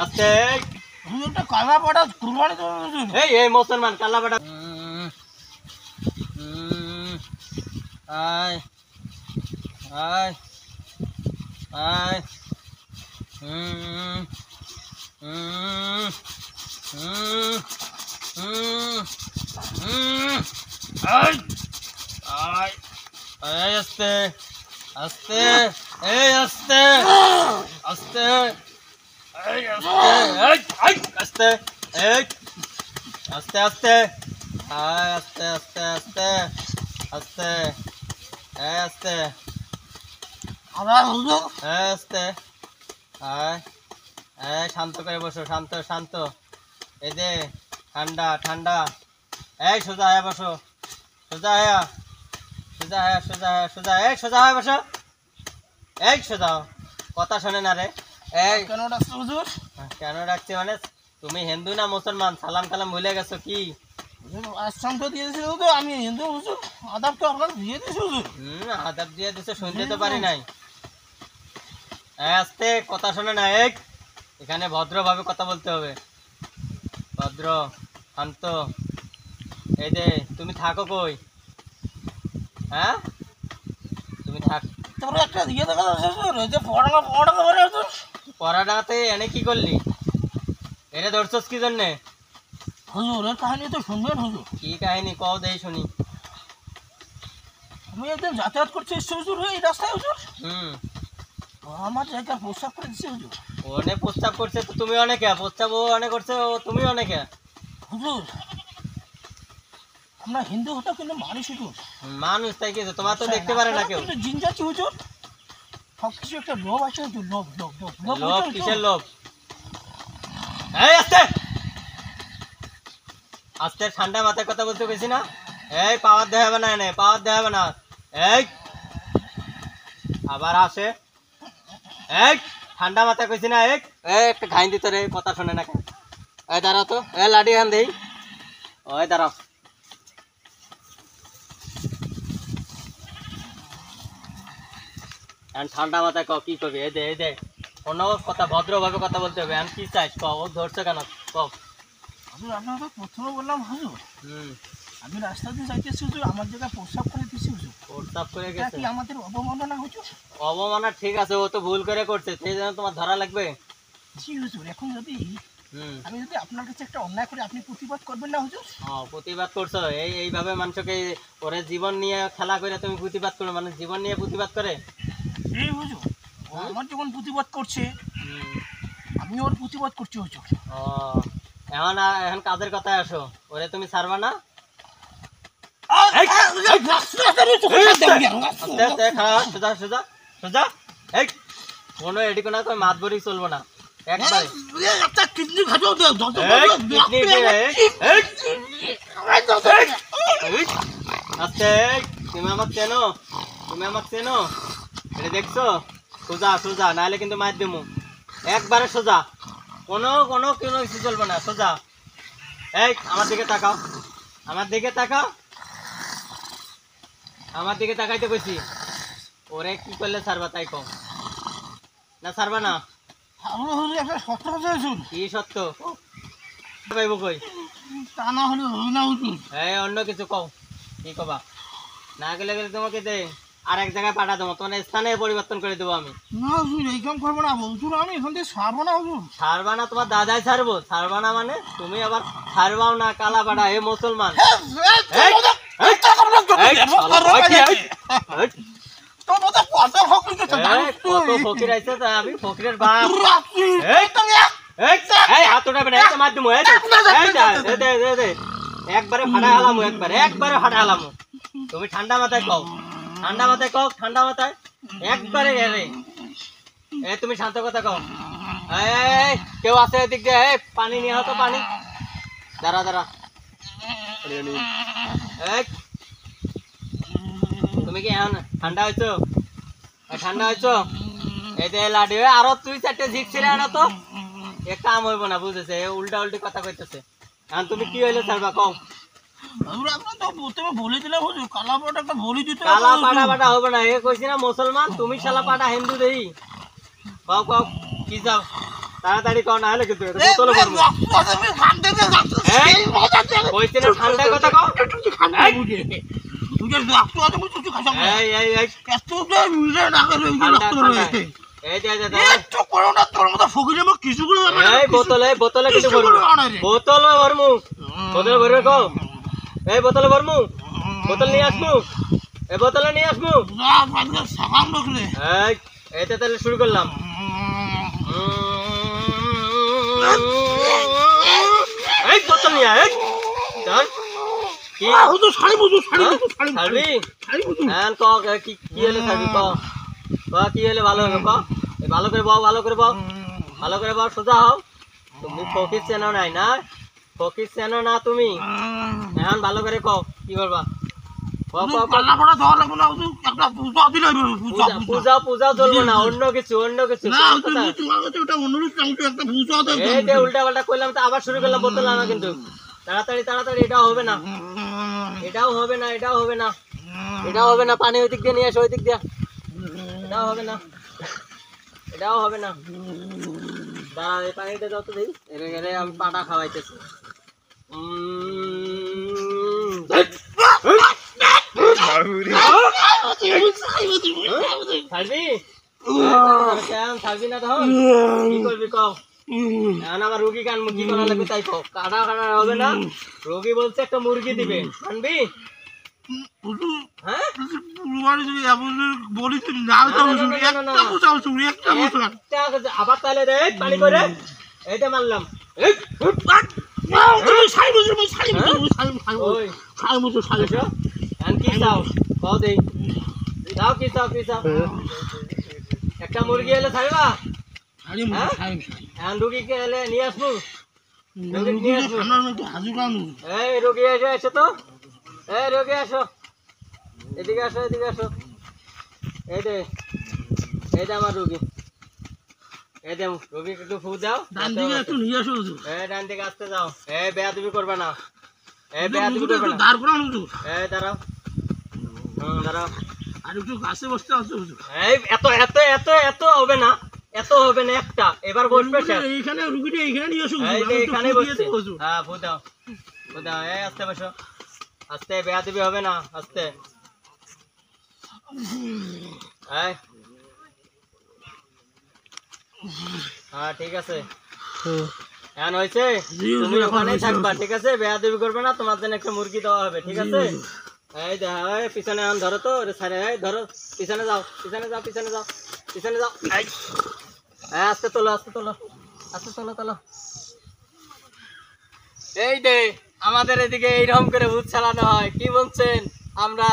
আস্তে হুজুর একটা কালা পাটা কুরবানি দেবে এই মুসলমান কাল্লা বেটা আয় আয় আয় হুম হুম হুম হুম হুম আয় আয় আয় আস্তে আস্তে এই আস্তে আস্তে আস্তে আস্তে আস্তে আস্তে। আয় আস্তে আস্তে আস্তে। আস্তে আবার আয় শান্ত করে বসো শান্ত শান্ত। এই যে ঠান্ডা ঠান্ডা। এই সোজা হয়ে বসো। সোজা হয়ে সোজা হয়ে সোজা হয়ে সোজা এই সোজা হয়ে বসো। এই সোজা। কথা শোনে না রে। কেন ডাকছে হুজুর? কেন ডাকছি মানে তুমি হিন্দু না মুসলমান? সালাম কালাম ভুলে গেছো কি? আশ্রম তো দিয়ে দিয়েছিল তো আমি হিন্দু হুজুর আদাব তো আপনার দিয়ে দিয়েছি হুজুর। হুম আদাব দিয়ে দিছো শুনতে তো পারি নাই। আস্তে কথা শোনে না এক। এখানে ভদ্রভাবে কথা বলতে হবে। ভদ্র শান্ত। এই যে তুমি থাকো কই? হ্যাঁ? তুমি থাক তোর একটা দিয়ে দেখা যাচ্ছে পড়াঙ্গা পড়াঙ্গা করে পড়াটাতে এনে কি করলি? এটা ধরছস কি জন্যে কাহিনী তো শুনবেন হুজুর। কি কাহিনী? কও দেই শুনি। আমি একদিন যাতায়াত করছি এসছি হুজুর এই রাস্তায় হুজুর। হুম। আমার জায়গায় প্রস্তাব করে দিচ্ছে হুজুর। অনেক প্রস্তাব করছে তো তুমি অনেকে প্রস্তাব ও অনেক করছে ও তুমি অনেকে। হুজুর আমরা হিন্দু হতো কিন্তু মানুষ হুজুর। মানুষ তাই কিছু তোমার তো দেখতে পারে না কেউ। জিন যাচ্ছি হুজুর। সব কিছু একটা লোভ আছে লোভ লোভ লোভ লোভ লোভ কিসের লোভ? এই আস্তে! আস্তে ঠান্ডা মাথায় কথা বলতে গেছি না। এই পাওয়ার দেওয়া হবে না এনে পাওয়ার দেওয়া হবে না। এই! আবার আসে। এই ঠান্ডা মাথায় কইছি না এক এই একটা ঘাইন দিতে রে কথা শোনে না এই দাঁড়াও তো। এ লাডি হান দেই। ওই দাঁড়াও। এখন ঠান্ডা মাথায় ক কি করবি? এই দে এই দে। কোনো কথা ভদ্রভাবে কথা বলতে হবে। আমি কি চাইছ ক ও ধরছে কেন? ক। হুজুর আপনাকে প্রথমে বললাম হুজুর হুম। আমি রাস্তা দিয়ে যাইতেছি হুজুর আমার জায়গায় প্রস্তাব করে দিচ্ছি হুজুর প্রস্তাব করে গেছে? কি আমাদের অবমাননা হুজুর অবমানা ঠিক আছে ও তো ভুল করে করছে। সেই জন্য তোমার ধরা লাগবে? জি হুজুর এখন যদি আমি যদি আপনার কাছে একটা অন্যায় করে আপনি প্রতিবাদ করবেন না হুজুর? ও প্রতিবাদ করছ। এই এইভাবে মানুষকে ওরে জীবন নিয়ে খেলা করে তুমি প্রতিবাদ করো। মানে জীবন নিয়ে প্রতিবাদ করে? এই হুজুর আমার যখন প্রতিবাদ করছে আমি ওর প্রতিবাদ করছি হুজুর। ও এখন এখন কাজের কথায় আসো? ওরে তুমি ছাড়বা না? সোজা সোজা সোজা। এই কোনো এডি কোনো মাত বড়ি চলবো না। একবারে। কিডনি এই, তুমি আমাকে চেনো? তুমি আমাকে চেনো? এটা দেখছ? সোজা সোজা নাহলে কিন্তু মার দেবো। একবারে সোজা। কোনো কোনো কোনো কিছু চলবে না সোজা। এই আমার দিকে তাকাও। আমার দিকে তাকাও। আমার দিকে তাকাইতে কইছি। ওরে কি করলে ছাড়বা তাই কম না ছাড়বা না। আমরা হুজুর একটা সত্য কথা কি সত্য? পাইব কই? তা না হলে না এই অন্য কিছু কও। কি কবা? না গেলে গেলে তোমাকে দে আর এক জায়গায় পাঠা দেবো তোমার স্থানে পরিবর্তন করে দেবো আমি। না হুজুর এই কাম করব না হুজুর আমি এখান থেকে ছাড়বো না হুজুর। ছাড়বা না তোমার দাদাই ছাড়বো। ছাড়বা না মানে তুমি আবার ছাড়বাও না কালা পাড়া হে মুসলমান। আমি ফকিরের বাপ। একবারে ফাটা হালামু একবারে একবারে ফাটা হালামু তুমি ঠান্ডা মাথায় কও ঠান্ডা মাথায় কও, ঠান্ডা মাথায়? একবারে গেলে এ তুমি শান্ত কথা কও। কেউ আছে এদিক দিয়ে? পানি নিয়ে হতো পানি। দাঁড়া দাঁড়া। তুমি কি এখন ঠান্ডা হয়েছো? ঠান্ডা হয়েছো? এই যে লাডি আরও তুই চারটে ঝিক ছেড়ে আনো তো। এ কাম হইব না, বুঝেছে? উল্টা উল্টি কথা কইতেছে। এখন তুমি কি হইলে ছাড়বা, কও? কালা পাটাকে বলে দিতে হবে কালা হুজুর। পাটা পাটা হবে না এ কইছি না মুসলমান তুমি শালা পাটা হিন্দু দেই কও কও কি যাও তাড়াতাড়ি কও না হলে কিন্তু বোতলে কইছি না কথা কও বোতলে বোতলে কিছু। বোতলে ভরমু বোতলে ভরবে কও এই বোতলে ভরমু? বোতল নিয়ে আসমু এ বোতলে নিয়ে আসমু। এই এইটা তাহলে শুরু করলাম। এই বোতল নিয়ে আয়, চল কি? আহ, শাড়ি বুঝু, শাড়ি? বুঝু, শাড়ি বুঝু। শাড়ি বুঝু। হ্যাঁ ক ক- কি কি হলে ক? ক কি হলে ভালো হবে ক? ভালো করে ভালো করে ভালো করে সোজা হও। তুমি চেনো নাই না? চেনো না তুমি? এখন ভালো করে কও কি করবা? উল্টা পাল্টা করলাম তো আবার শুরু করলাম বোতল আনা কিন্তু। তাড়াতাড়ি তাড়াতাড়ি এটাও হবে না। এটাও হবে না এটাও হবে না। এটাও হবে না পানি ওই দিক দিয়ে নিয়ে আসো ওই দিক দিয়ে। এটাও হবে না। এটাও হবে না। দাঁড়া এই পানিটা যত দিই এরে গেলে আমি পাটা খাওয়াইতেছি। উম, ছাড়বি ছাড়বি না তখন কি করবি কও এখন আমার রুগী কান মুরগি করা লাগবে তাই কও হ্যাঁ আবার তাহলে রে পানি করে এইটা মারলাম বুঝু, আমি শাড়ি- শাড়ি বুঝু, ওই শাড়ি বুঝু, শাড়ি বুঝু। দেখো এখন কি চাও কও দেই। দাও কি চাও কি চাও একটা মুরগি এলে ছাড়বা? বুঝু, হ্যাঁ? শাড়ি বুঝু। রুগীকে এলে নিয়ে আসব? রোগী হাজু কানু। এই রোগী এসে এসো তো। এই রোগী আসো। এদিকে আসো এদিকে আসো। এই দে এই দে আমার রুগী। এই দে রোগী একটু ফু দাও। ডান দিকে একটু নিয়ে আসো হুজুর। এই ডান দিকে আসতে যাও। এই বেয়া তুমি করবে না। হুজুর, বেয়া তুমি করবে না। দাঁড় করান হুজুর। এই দাঁড়াও। হুম দাঁড়াও। আর একটু গাছে বসতে আছে হুজুর। এই এত এত এত এত হবে না। এত হবে না একটা। এবার বসবে স্যার। এইখানে রুগীটা এইখানে নিয়ে আসো হুজুর। এই এখানে দেবো হুজুর। হ্যাঁ ফু দাও। ফু দাও। এই আস্তে বসো। আস্তে বেয়া দিবি হবে না। আস্তে। এই হ্যাঁ ঠিক আছে। এখন হয়েছে তুমি ওখানেই থাকবা ঠিক আছে? বেয়া করবে না তোমার জন্য একটা মুরগি দেওয়া হবে ঠিক আছে? এই দেখ পিছনে এখন ধরো তো সারে এই ধরো পিছনে যাও পিছনে যাও পিছনে যাও পিছনে যাও। এই। এই, আস্তে তোলো আস্তে তোলো আস্তে তোলো তোলো। এই দে আমাদের এদিকে এইরকম করে ভূত চালানো হয় কি বলছেন? আমরা